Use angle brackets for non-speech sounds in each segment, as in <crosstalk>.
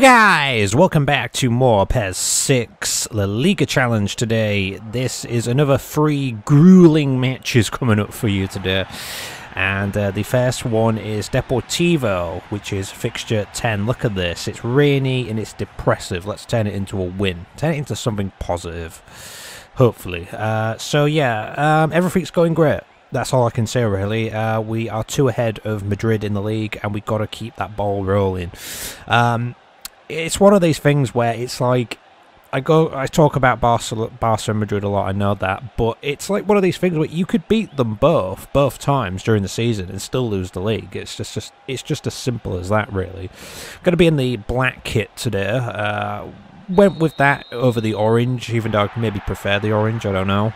Guys, welcome back to more PES 6 La Liga Challenge today. This is another three grueling matches coming up for you today. And uh, the first one is Deportivo, which is fixture 10. Look at this, it's rainy and it's depressive. Let's turn it into a win. Turn it into something positive, hopefully. Uh, so yeah, um, everything's going great that's all I can say really. Uh, we are two ahead of Madrid in the league, and we've got to keep that ball rolling. Um, it's one of these things where it's like I go, I talk about Barcelona, Barca and Madrid a lot. I know that, but it's like one of these things where you could beat them both, both times during the season, and still lose the league. It's just, just it's just as simple as that, really. Going to be in the black kit today. Uh, went with that over the orange, even though I maybe prefer the orange. I don't know.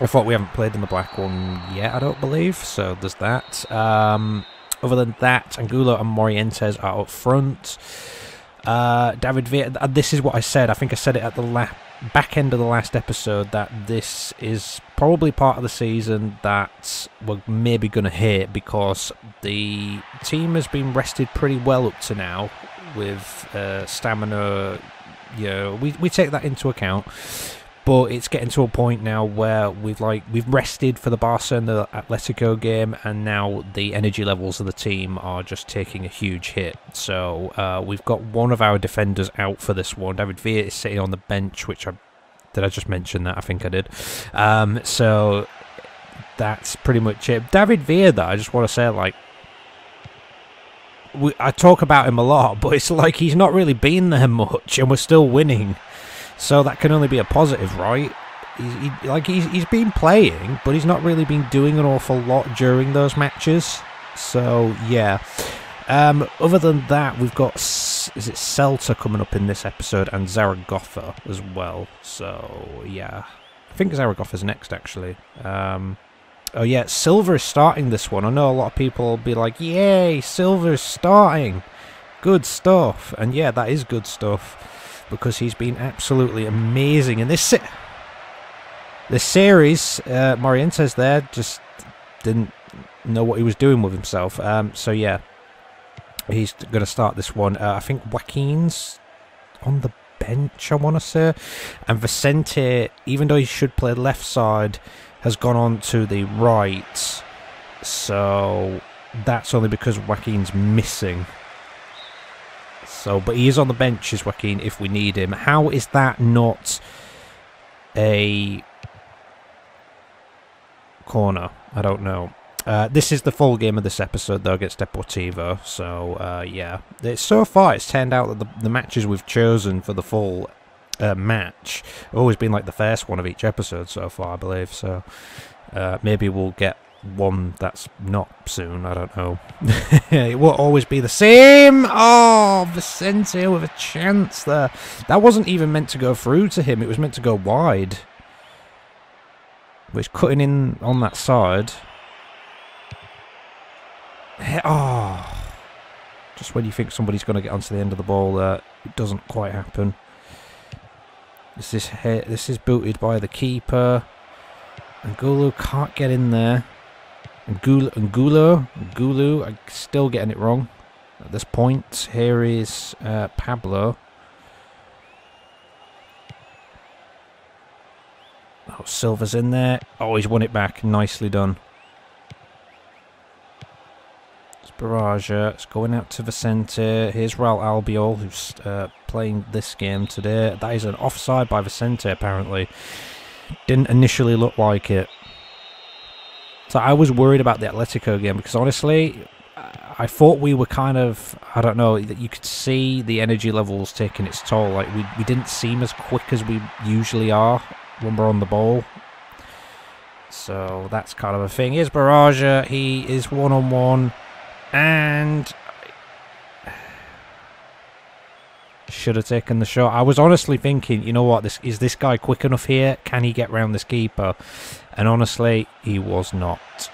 I thought we haven't played in the black one yet. I don't believe so. There's that. Um, other than that, Angulo and Morientes are up front. Uh, David Villa, this is what I said. I think I said it at the back end of the last episode that this is probably part of the season that we're maybe going to hit because the team has been rested pretty well up to now with uh, stamina. Know, we, we take that into account but it's getting to a point now where we've like we've rested for the Barca and the Atletico game, and now the energy levels of the team are just taking a huge hit. So uh, we've got one of our defenders out for this one. David Villa is sitting on the bench, which I did I just mention that? I think I did. Um, so that's pretty much it. David Villa, though, I just want to say like. We, I talk about him a lot, <laughs> but it's like he's not really been there much, and we're still winning. So that can only be a positive, right? He's, he, like he's, he's been playing, but he's not really been doing an awful lot during those matches. So yeah. Um, other than that, we've got is it Celta coming up in this episode and Zaragoza as well. So yeah, I think Zaragoza's next actually. Um, oh yeah, Silva is starting this one. I know a lot of people will be like, "Yay, Silva's starting! Good stuff!" And yeah, that is good stuff because he's been absolutely amazing in this se this series. Uh, Morientes there just didn't know what he was doing with himself. Um, so yeah, he's going to start this one. Uh, I think Joaquin's on the bench, I want to say. And Vicente, even though he should play left side, has gone on to the right. So that's only because Joaquin's missing. So, but he is on the bench, is Joaquin, if we need him. How is that not a corner? I don't know. Uh, this is the full game of this episode, though, against Deportivo. So, uh, yeah. It's, so far, it's turned out that the, the matches we've chosen for the full uh, match have always been like the first one of each episode so far, I believe. So, uh, maybe we'll get one that's not soon. I don't know. <laughs> it will always be the same. Oh, Vicente with a chance there. That wasn't even meant to go through to him. It was meant to go wide. Which cutting in on that side. Oh. Just when you think somebody's going to get onto the end of the ball there, it doesn't quite happen. This is hit. this is booted by the keeper. And Gulu can't get in there. Angulo, Gulu, I'm still getting it wrong at this point. Here is uh, Pablo. Oh, Silva's in there. Oh, he's won it back. Nicely done. It's Baraja. It's going out to Vicente. Here's Raul Albiol, who's uh, playing this game today. That is an offside by Vicente, apparently. Didn't initially look like it. So I was worried about the Atletico game because honestly, I thought we were kind of, I don't know, that you could see the energy levels taking its toll. Like we, we didn't seem as quick as we usually are when we're on the ball. So that's kind of a thing. Here's Baraja. He is one on one. And should have taken the shot. I was honestly thinking, you know what, this is this guy quick enough here? Can he get round this keeper? And honestly, he was not.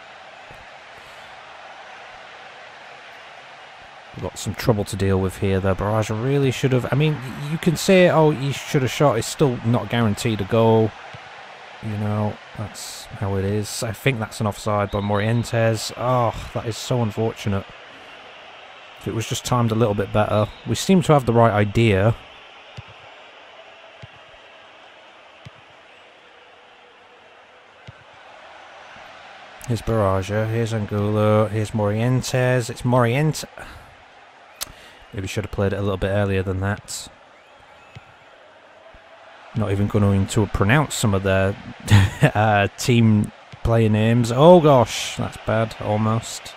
Got some trouble to deal with here though. Baraja really should have... I mean, you can say, oh, he should have shot. It's still not guaranteed a goal. You know, that's how it is. I think that's an offside by Morientes. Oh, that is so unfortunate. If it was just timed a little bit better. We seem to have the right idea. Here's Baraja, here's Angulo, here's Morientes. It's Morientes. Maybe should have played it a little bit earlier than that. Not even going to pronounce some of their <laughs> uh, team player names. Oh gosh, that's bad, almost.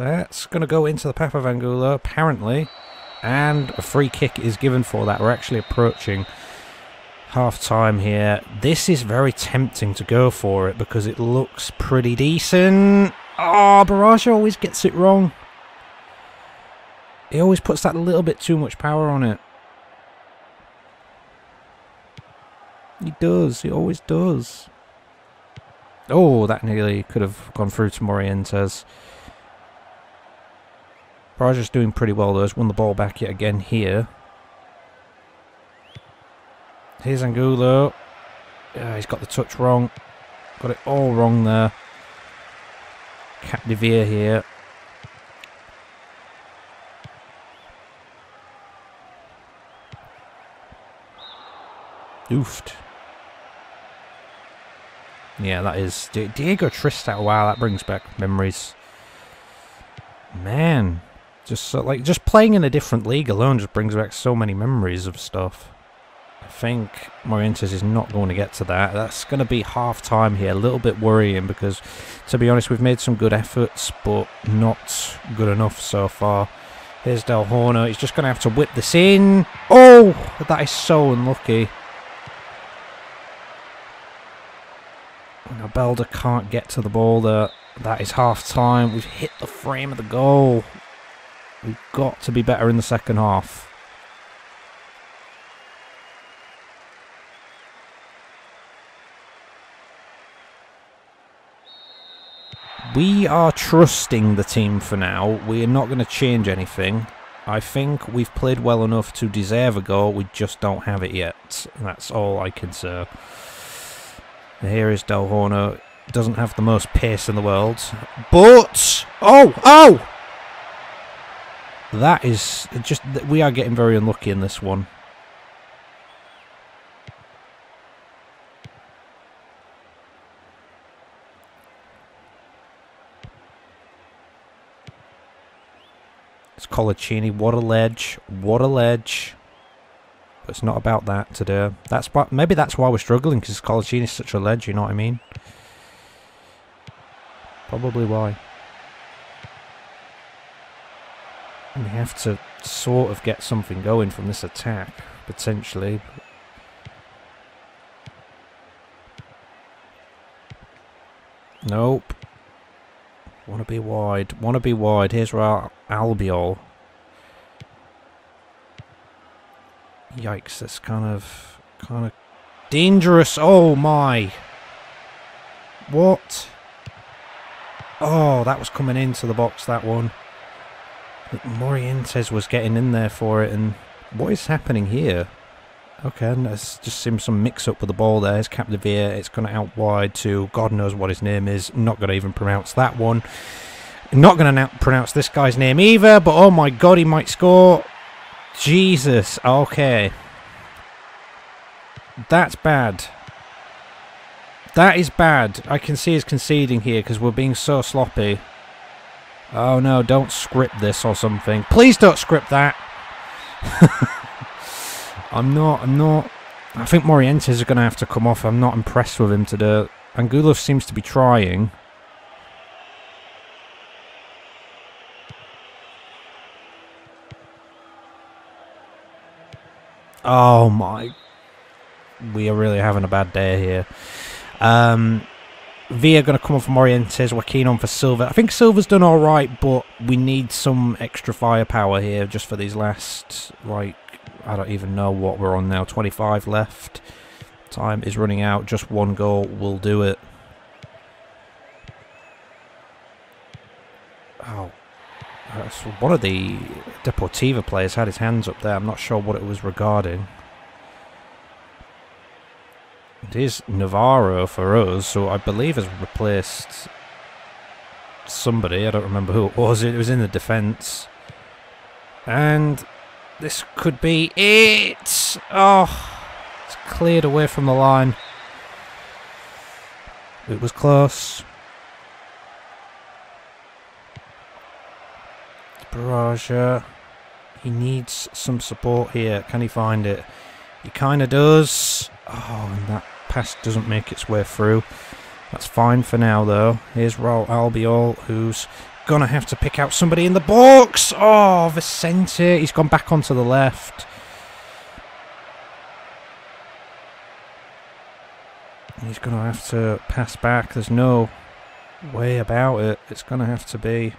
That's going to go into the path of Angulo, apparently. And a free kick is given for that. We're actually approaching half time here. This is very tempting to go for it because it looks pretty decent. Ah, oh, Baraja always gets it wrong. He always puts that little bit too much power on it. He does. He always does. Oh, that nearly could have gone through to Morientes. Baraja's doing pretty well though. Has won the ball back yet again here. Here's Angulo. Yeah, he's got the touch wrong. Got it all wrong there. Capdevere here. Oofed. Yeah, that is Diego Tristán. Wow, that brings back memories. Man, just so, like just playing in a different league alone just brings back so many memories of stuff. I think Morientes is not going to get to that. That's going to be half time here. A little bit worrying because, to be honest, we've made some good efforts, but not good enough so far. Here's Del Horno. He's just going to have to whip this in. Oh, that is so unlucky. Belder can't get to the ball there. That is half time. We've hit the frame of the goal. We've got to be better in the second half. We are trusting the team for now. We are not going to change anything. I think we've played well enough to deserve a goal. We just don't have it yet. That's all I can say. Here is Del Horno. Doesn't have the most pace in the world. But... Oh! Oh! That is just... We are getting very unlucky in this one. It's Coloccini. What a ledge. What a ledge. But it's not about that today. That's why, maybe that's why we're struggling because Coloccini is such a ledge. You know what I mean? Probably why. We have to sort of get something going from this attack potentially. Nope. Want to be wide. Want to be wide. Here's our Albiol. Yikes, that's kind of... kind of dangerous. Oh my. What? Oh, that was coming into the box, that one. Morientes was getting in there for it, and what is happening here? Okay, and there's just seems some mix-up with the ball there. It's cap Capdevere. It's going to out wide to God knows what his name is. Not going to even pronounce that one. Not going to pronounce this guy's name either, but oh my God, he might score. Jesus, okay. That's bad. That is bad. I can see he's conceding here because we're being so sloppy. Oh no, don't script this or something. Please don't script that. <laughs> I'm not, I'm not... I think Morientes is going to have to come off. I'm not impressed with him today. Angulo seems to be trying. Oh my... We are really having a bad day here. Um, Villa going to come off for Morientes. We're keen on for Silva. I think Silva's done all right, but we need some extra firepower here just for these last, like, I don't even know what we're on now. 25 left. Time is running out. Just one goal will do it. Oh. one of the Deportivo players had his hands up there. I'm not sure what it was regarding. It is Navarro for us, so I believe has replaced somebody. I don't remember who it was. It was in the defence. And this could be it. Oh, it's cleared away from the line. It was close. Baraja. He needs some support here. Can he find it? He kind of does. Oh, and that pass doesn't make its way through. That's fine for now, though. Here's Raul Albiol, who's going to have to pick out somebody in the box. Oh, Vicente. He's gone back onto the left. He's going to have to pass back. There's no way about it. It's going to have to be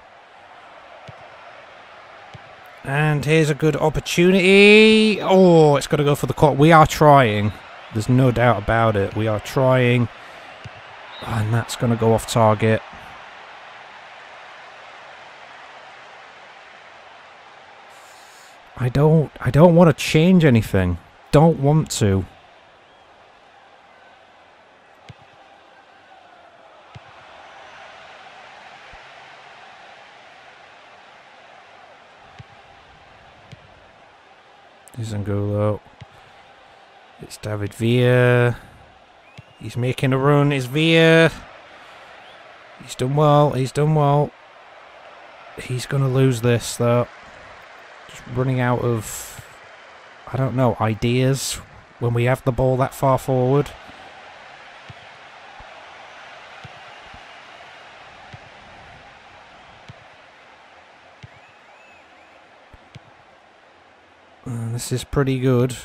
and here's a good opportunity. Oh, it's got to go for the cut. We are trying. There's no doubt about it. We are trying. And that's going to go off target. I don't I don't want to change anything. Don't want to. Here's Angulo. It's David Villa. He's making a run. It's Villa. He's done well. He's done well. He's going to lose this, though. Just running out of, I don't know, ideas when we have the ball that far forward. This is pretty good.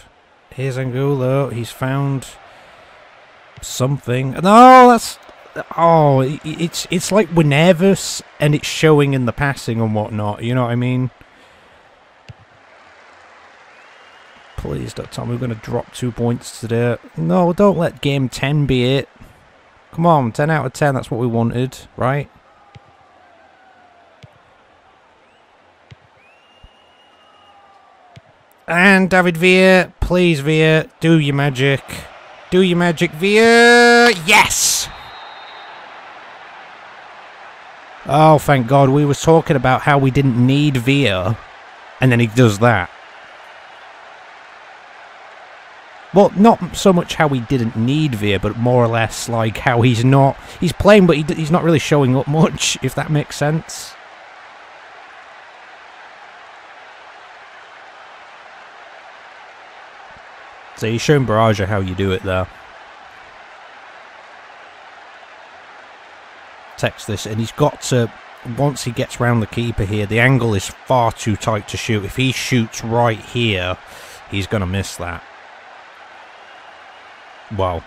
Here's Angulo. He's found something. No, that's oh, it's it's like we're nervous and it's showing in the passing and whatnot. You know what I mean? Please don't tell me we're going to drop two points today. No, don't let game 10 be it. Come on, 10 out of 10, that's what we wanted, right? And David Villa, please Villa, do your magic. Do your magic, Villa. Yes! Oh, thank God. We were talking about how we didn't need Villa. And then he does that. Well, not so much how we didn't need Villa, but more or less like how he's not... He's playing, but he, he's not really showing up much, if that makes sense. So he's showing Baraja how you do it there. Text this, and he's got to, once he gets round the keeper here, the angle is far too tight to shoot. If he shoots right here, he's going to miss that. Well,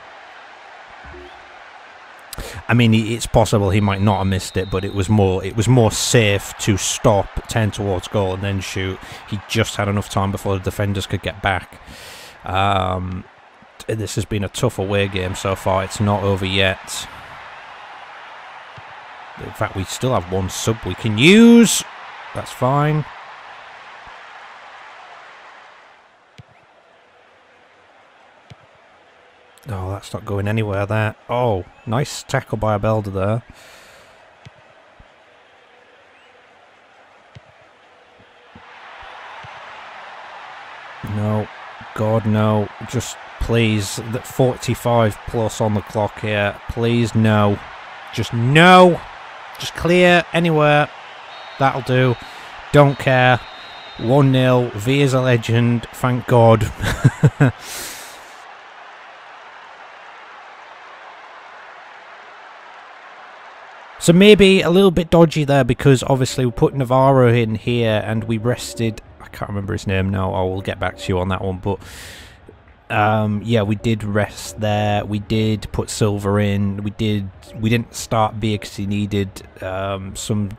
I mean, it's possible he might not have missed it, but it was more it was more safe to stop, turn towards goal, and then shoot. He just had enough time before the defenders could get back. Um, this has been a tough away game so far. It's not over yet. In fact, we still have one sub we can use. That's fine. Oh, that's not going anywhere there. Oh, nice tackle by Albelda there. No. God, no. Just please, that 45 plus on the clock here. Please, no. Just no. Just clear anywhere. That'll do. Don't care. 1 0. V is a legend. Thank God. <laughs> so maybe a little bit dodgy there because obviously we put Navarro in here and we rested I can't remember his name now. I will get back to you on that one. But um, yeah, we did rest there. We did put Silva in. We did. We didn't start V because he needed um, some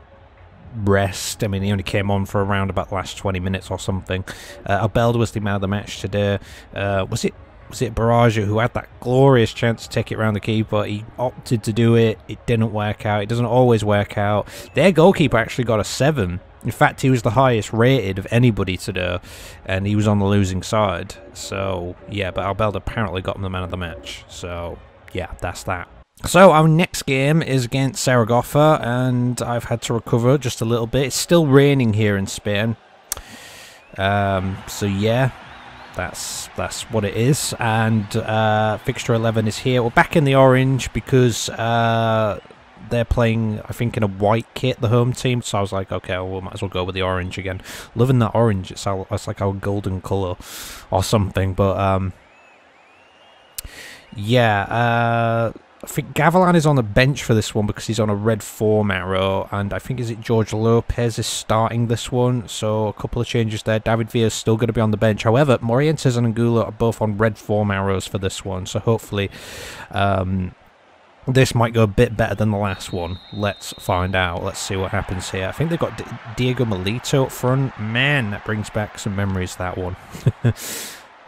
rest. I mean, he only came on for around about the last 20 minutes or something. Uh, Albelda was the man of the match today. Uh, was it was it Baraja who had that glorious chance to take it around the keeper? He opted to do it. It didn't work out. It doesn't always work out. Their goalkeeper actually got a 7 In fact, he was the highest rated of anybody today, and he was on the losing side. So, yeah, but Albelda apparently got him the man of the match. So, yeah, that's that. So our next game is against Zaragoza, and I've had to recover just a little bit. It's still raining here in Spain. Um, so yeah, that's that's what it is. And uh, fixture 11 is here. We're back in the orange because uh, they're playing, I think, in a white kit, the home team. So I was like, okay, well, we might as well go with the orange again. Loving that orange. It's, our, it's like our golden colour or something. But um, yeah. Uh, I think Gavilan is on the bench for this one because he's on a red form arrow, and I think is it George Lopez is starting this one, so a couple of changes there. David Villa is still going to be on the bench. However, Morientes and Angulo are both on red form arrows for this one, so hopefully um, this might go a bit better than the last one. Let's find out. Let's see what happens here. I think they've got D Diego Milito up front. Man, that brings back some memories, that one. <laughs>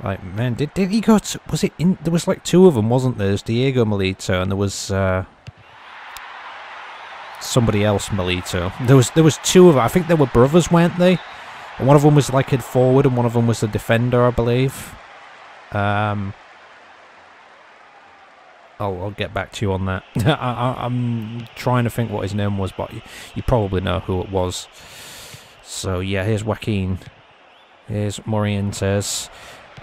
Like, man, did, did he go to, was it in, there was like two of them, wasn't there? There's Diego Milito and there was, uh, somebody else Milito. There was, there was two of them. I think they were brothers, weren't they? And one of them was like head forward and one of them was the defender, I believe. Um, I'll, I'll get back to you on that. <laughs> I, am trying to think what his name was, but you, you probably know who it was. So yeah, here's Joaquin. Here's Morientes.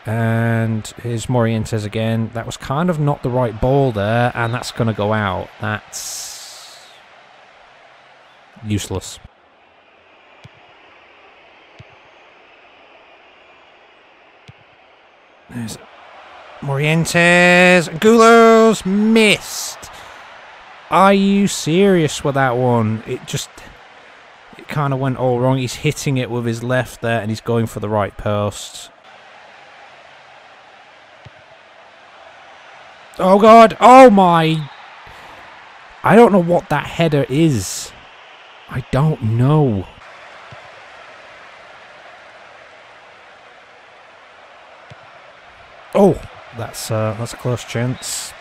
And here's Morientes again. That was kind of not the right ball there, and that's going to go out. That's useless. There's Morientes. Gulos missed. Are you serious with that one? It just it kind of went all wrong. He's hitting it with his left there, and he's going for the right post. Oh god! Oh my! I don't know what that header is. I don't know. Oh, that's uh, that's a close chance.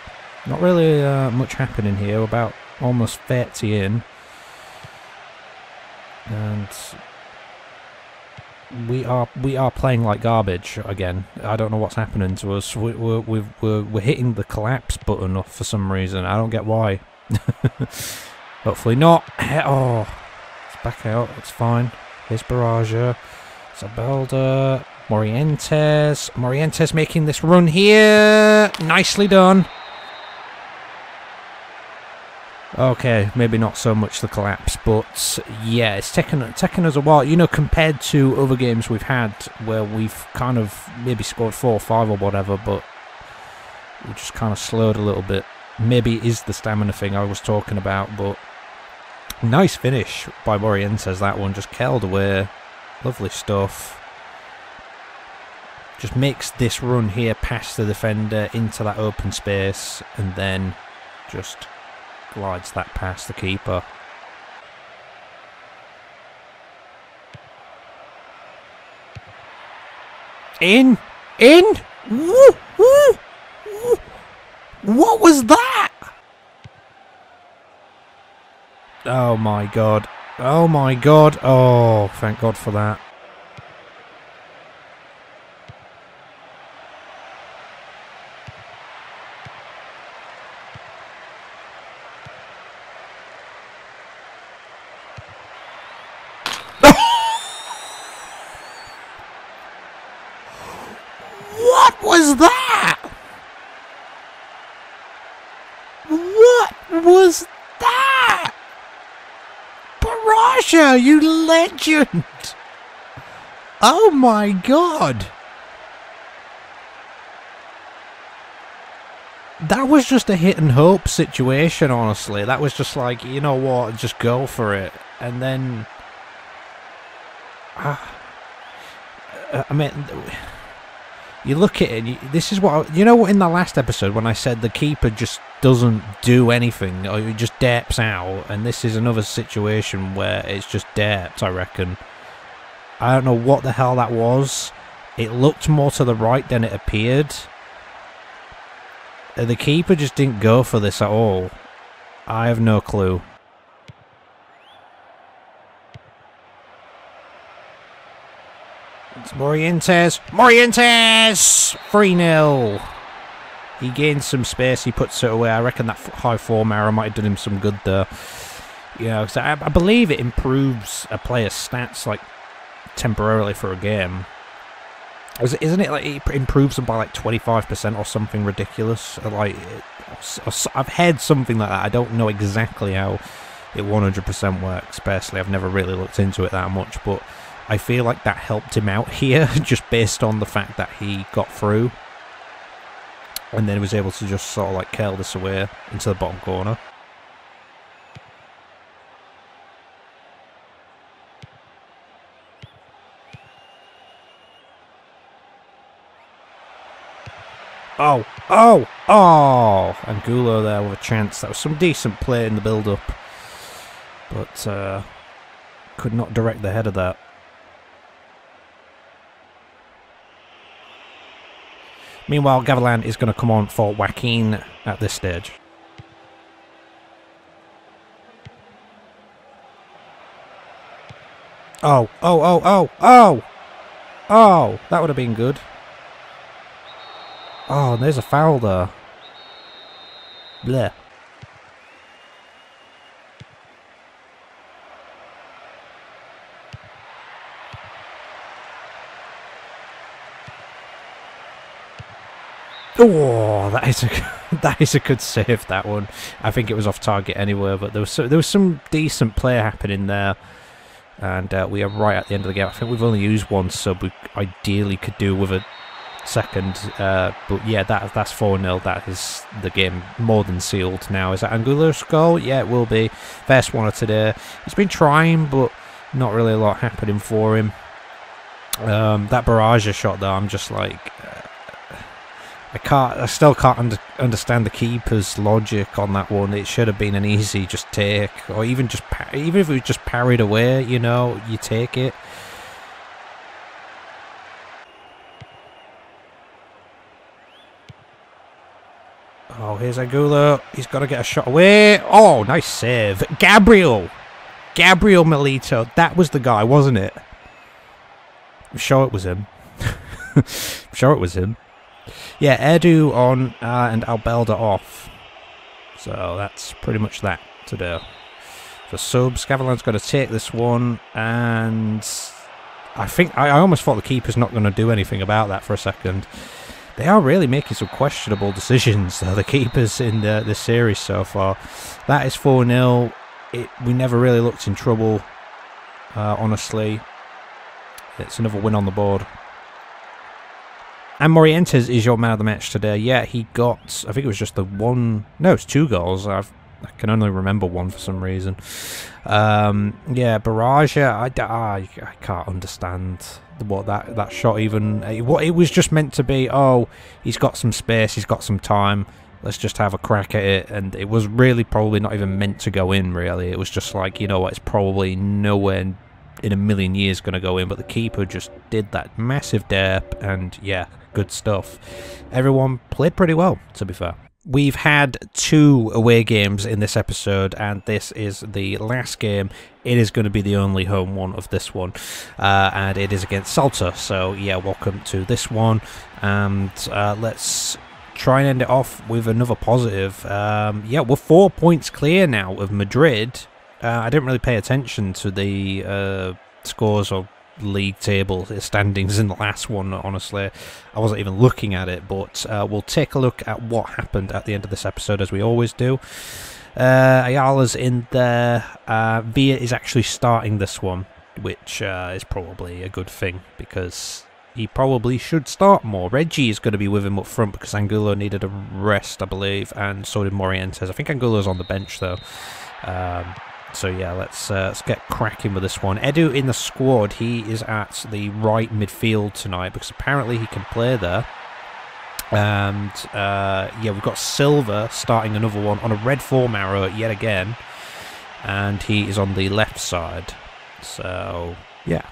Not really uh, much happening here. About almost 30 in. And we are we are playing like garbage again. I don't know what's happening to us. We, we're we're we're, we're hitting the collapse button for some reason. I don't get why. <laughs> Hopefully not. Oh, it's back out. It's fine. Here's Baraja. Zabelda. Morientes. Morientes making this run here. Nicely done. Okay, maybe not so much the collapse, but yeah, it's taken taken us a while. You know, compared to other games we've had where we've kind of maybe scored four or five or whatever, but we just kind of slowed a little bit. Maybe it is the stamina thing I was talking about, but nice finish by Morientes. That one just curled away, lovely stuff. Just makes this run here past the defender into that open space, and then just glides that past the keeper. In! In! Woo, woo, woo. What was that? Oh my god. Oh my god. Oh, thank god for that. Was that? What was that? Baraja, you legend! Oh my god! That was just a hit and hope situation, honestly. That was just like, you know what, just go for it. And then... <sighs> Uh, I mean you look at it, you, this is what, I, you know, What in the last episode when I said the keeper just doesn't do anything, or he just derps out, and this is another situation where it's just derped, I reckon. I don't know what the hell that was. It looked more to the right than it appeared. Uh, the keeper just didn't go for this at all. I have no clue. It's Morientes. Morientes! 3 0. He gains some space. He puts it away. I reckon that high form error might have done him some good there. You know, so I, I believe it improves a player's stats like temporarily for a game. Isn't it like it improves them by like 25% or something ridiculous? Like, I've heard something like that. I don't know exactly how it 100% works. Personally, I've never really looked into it that much, but I feel like that helped him out here <laughs> just based on the fact that he got through and then was able to just sort of like curl this away into the bottom corner. Oh, oh, oh! And Angulo there with a chance. That was some decent play in the build-up. But uh, could not direct the head of that. Meanwhile, Gavilan is going to come on for Joaquin at this stage. Oh, oh, oh, oh, oh! Oh, that would have been good. Oh, there's a foul there. Bleh. Oh, that is a <laughs> that is a good save. That one. I think it was off target anyway, but there was so, there was some decent play happening there, and uh, we are right at the end of the game. I think we've only used one sub. We ideally could do with a second, uh, but yeah, that that's four 0 That is the game more than sealed now. Is that Angulo's goal? Yeah, it will be. First one of today. He's been trying, but not really a lot happening for him. Um, that Baraja shot though, I'm just like. Uh, I can't. I still can't under, understand the keeper's logic on that one. It should have been an easy just take, or even just even if it was just parried away. You know, you take it. Oh, here's Angulo. He's got to get a shot away. Oh, nice save. Gabriel. Gabriel Milito. That was the guy, wasn't it? I'm sure it was him. <laughs> I'm sure it was him. Yeah, Edu on uh, and Albelda off. So that's pretty much that to do. For subs, Gavilan's going to take this one, and I think I, I almost thought the keeper's not going to do anything about that for a second. They are really making some questionable decisions, though, the keepers in the, the series so far. That is 4 0. We never really looked in trouble, uh, honestly. It's another win on the board. And Morientes is your man of the match today. Yeah, he got, I think it was just the one, no, it's two goals. I've, I can only remember one for some reason. Um, yeah, Baraja, I, I, I can't understand what that, that shot even, what it was just meant to be, oh, he's got some space, he's got some time, let's just have a crack at it. And it was really probably not even meant to go in, really. It was just like, you know what, it's probably nowhere in a million years going to go in, but the keeper just did that massive derp, and yeah, good stuff. Everyone played pretty well, to be fair. We've had two away games in this episode, and this is the last game. It is going to be the only home one of this one, uh, and it is against Celta. So, yeah, welcome to this one, and uh, let's try and end it off with another positive. Um, yeah, we're four points clear now of Madrid. Uh, I didn't really pay attention to the uh, scores or league table standings in the last one, honestly. I wasn't even looking at it, but uh, we'll take a look at what happened at the end of this episode, as we always do. Uh, Ayala's in there. Uh, Villa is actually starting this one, which uh, is probably a good thing because he probably should start more. Reggie is going to be with him up front because Angulo needed a rest, I believe, and so did Morientes. I think Angulo's on the bench though. Um, so yeah, let's uh, let's get cracking with this one. Edu in the squad. He is at the right midfield tonight because apparently he can play there. And uh, yeah, we've got Silva starting another one on a red form arrow yet again, and he is on the left side. So yeah,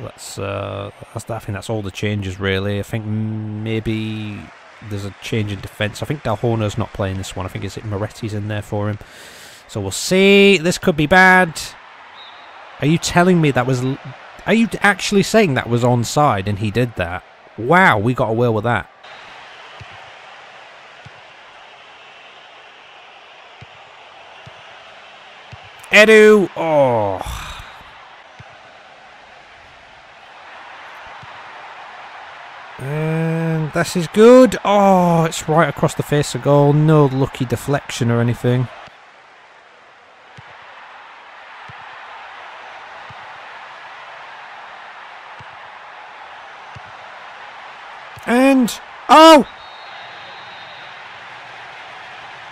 let's. Uh, that's, I think that's all the changes really. I think maybe there's a change in defence. I think Del Horno's not playing this one. I think is it Moretti's in there for him. So we'll see. This could be bad. Are you telling me that was... Are you actually saying that was onside and he did that? Wow, we got away with that. Edu! Oh. And this is good. Oh, it's right across the face of goal. No lucky deflection or anything. And... Oh!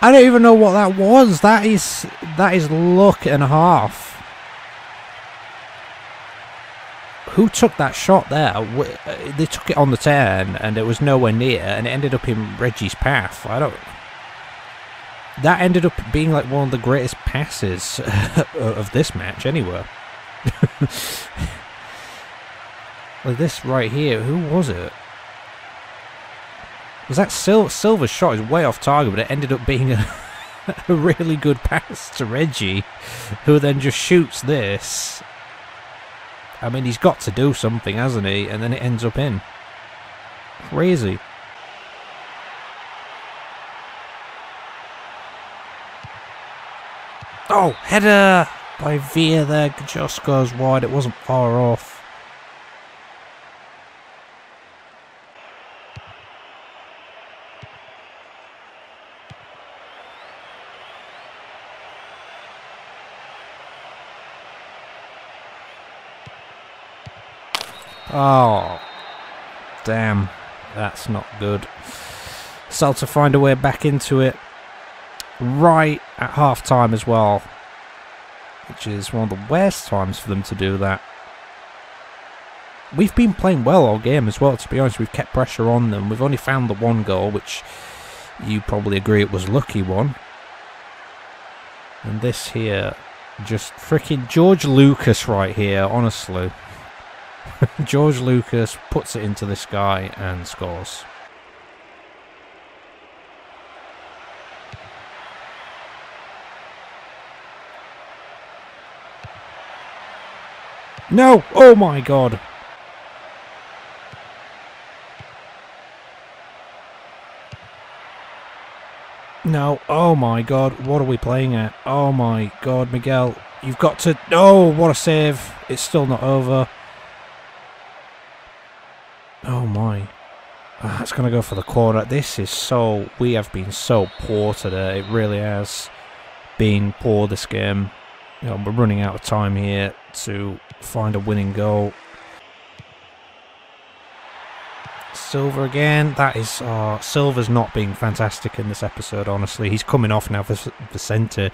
I don't even know what that was. That is... That is luck and a half. who took that shot there? Uh, they took it on the turn and it was nowhere near and it ended up in Reggie's path. I don't... That ended up being like one of the greatest passes <laughs> of this match anyway. <laughs> like this right here, who was it? Was that Sil Silva's shot is way off target but it ended up being a, <laughs> a really good pass to Reggie who then just shoots this I mean, he's got to do something, hasn't he? And then it ends up in. Crazy. Oh, header by Villa there. Just goes wide. It wasn't far off. Oh, damn. That's not good. Celta find a way back into it right at half time as well, which is one of the worst times for them to do that. We've been playing well all game as well, to be honest. We've kept pressure on them. We've only found the one goal, which you probably agree it was a lucky one. And this here, just freaking George Lucas right here, honestly. <laughs> George Lucas puts it into the sky and scores. No! Oh my god! No, oh my god, what are we playing at? Oh my god, Miguel, you've got to... Oh, what a save. It's still not over. Oh my. Ah, oh, that's going to go for the corner. This is so... We have been so poor today. It really has been poor this game. You know, we're running out of time here to find a winning goal. Silva again. That is... Oh, Silva's not being fantastic in this episode, honestly. He's coming off now for Vicente.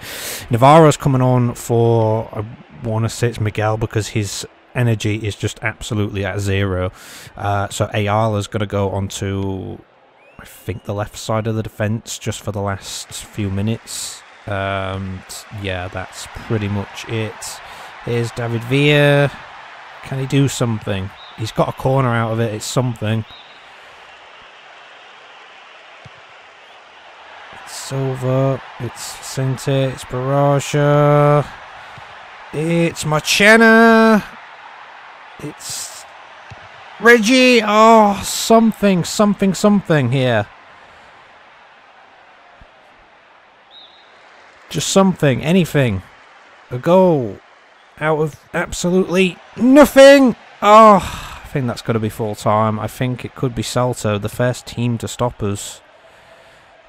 Navarro's coming on for... I want to say it's Miguel because his energy is just absolutely at zero. Uh, so Ayala's going to go onto, I think, the left side of the defence just for the last few minutes. Um, yeah, that's pretty much it. Here's David Villa. Can he do something? He's got a corner out of it. It's something. It's Silva. It's Vicente. It's Baraja. It's Marchena. It's Reggie. Oh, something, something, something here. Just something, anything. A goal out of absolutely nothing. Oh, I think that's got to be full time. I think it could be Celta, the first team to stop us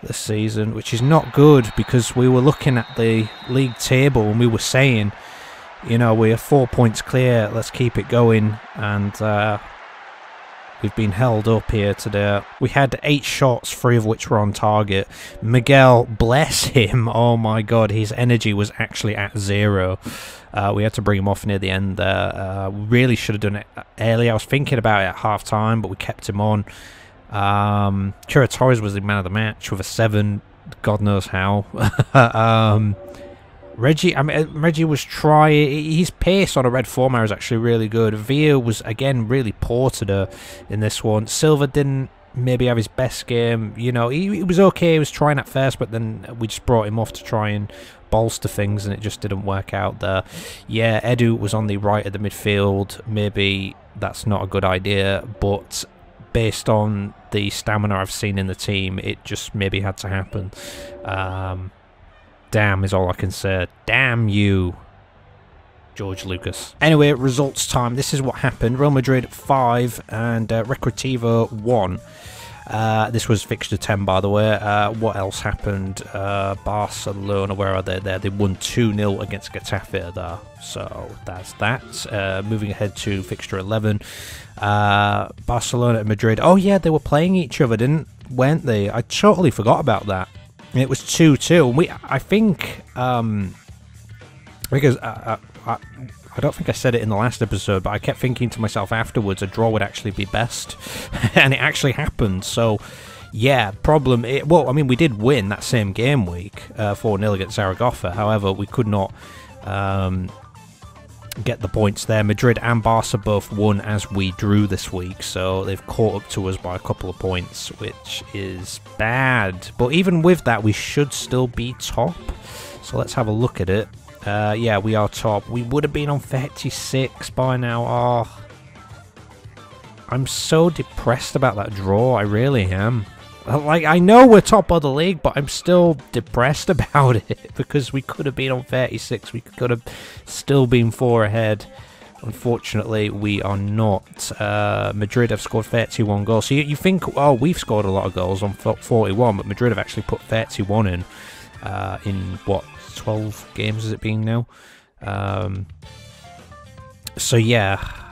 this season, which is not good because we were looking at the league table and we were saying you know, we're four points clear. Let's keep it going. And uh, we've been held up here today. We had eight shots, three of which were on target. Miguel, bless <laughs> him. Oh my god, his energy was actually at zero. Uh, we had to bring him off near the end there. Uh, really should have done it early. I was thinking about it at half time, but we kept him on. Um, Torres was the man of the match with a seven. God knows how. <laughs> um, Reggie, I mean, uh, Reggie was trying. His pace on a red form is actually really good. Villa was again really poor today in this one. Silva didn't maybe have his best game. You know, he, he was okay. He was trying at first, but then we just brought him off to try and bolster things, and it just didn't work out there. Yeah, Edu was on the right of the midfield. Maybe that's not a good idea, but based on the stamina I've seen in the team, it just maybe had to happen. Um, damn is all I can say. Damn you. George Lucas. Anyway, results time. This is what happened. Real Madrid 5 and uh, Recreativo 1. Uh, this was fixture 10, by the way. Uh, what else happened? Uh, Barcelona, where are they there? They won 2 0 against Getafe there. So that's that. Uh, moving ahead to fixture 11. Uh, Barcelona and Madrid. Oh, yeah, they were playing each other, didn't weren't they? I totally forgot about that. It was 2 2. And We, I think. Um, because uh, I, I don't think I said it in the last episode, but I kept thinking to myself afterwards a draw would actually be best, <laughs> and it actually happened. So, yeah, problem. It, well, I mean, we did win that same game week, uh, four uh, 0 against Zaragoza. However, we could not um, get the points there. Madrid and Barca both won as we drew this week, so they've caught up to us by a couple of points, which is bad. But even with that, we should still be top. So let's have a look at it. Uh, yeah, we are top. We would have been on 36 by now. Oh, I'm so depressed about that draw. I really am. Like, I know we're top of the league, but I'm still depressed <laughs> about it because we could have been on 36. We could have still been four ahead. Unfortunately, we are not. Uh, Madrid have scored 31 goals. So you, you, think, oh, we've scored a lot of goals on 41, but Madrid have actually put 31 in. Uh, in what 12 games has it been now? Um, so yeah,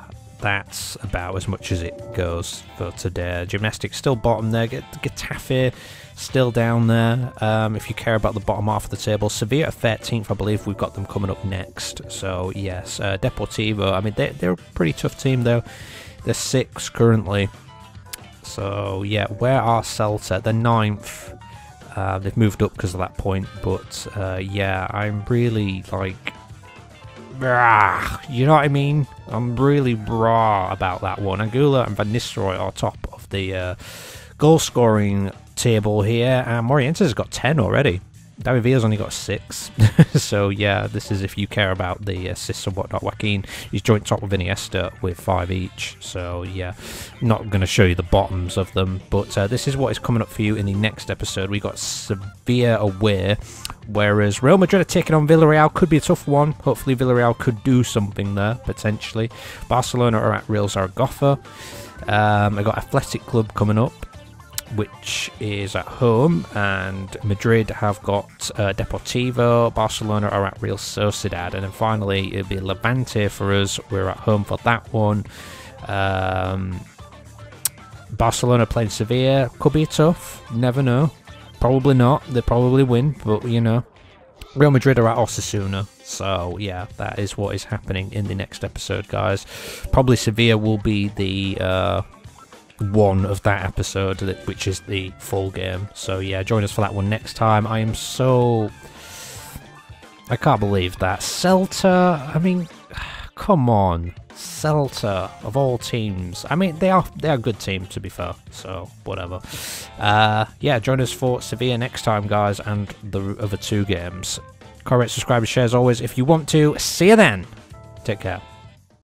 that's about as much as it goes for today. Gymnastics still bottom there. Get Getafe still down there. Um, if you care about the bottom half of the table, Sevilla 13th, I believe we've got them coming up next. So yes, uh, Deportivo. I mean they they're a pretty tough team though. They're six currently. So yeah, where are Celta? They're ninth. Uh, they've moved up because of that point, but uh, yeah, I'm really like, you know what I mean? I'm really raw about that one. Anguilla and Van Nistelrooy are top of the uh, goal scoring table here, and Morientes has got 10 already. David Villa's only got six. <laughs> so, yeah, this is if you care about the assists and whatnot. Joaquin, he's joint top with Iniesta with five each. So, yeah, not going to show you the bottoms of them. But uh, this is what is coming up for you in the next episode. We got Sevilla away, whereas Real Madrid are taking on Villarreal. Could be a tough one. Hopefully, Villarreal could do something there, potentially. Barcelona are at Real Zaragoza. Um, I got Athletic Club coming up which is at home, and Madrid have got uh, Deportivo, Barcelona are at Real Sociedad, and then finally it'll be Levante for us. We're at home for that one. Um, Barcelona playing Sevilla could be tough. Never know. Probably not. They probably win, but you know. Real Madrid are at Osasuna. So, yeah, that is what is happening in the next episode, guys. Probably Sevilla will be the uh, one of that episode, which is the full game. So yeah, join us for that one next time. I am so... I can't believe that. Celta, I mean, <sighs> come on. Celta, of all teams. I mean, they are they are a good team, to be fair. So, whatever. Uh, yeah, join us for Sevilla next time, guys, and the other two games. Comment, subscribe, share as always if you want to. See you then. Take care.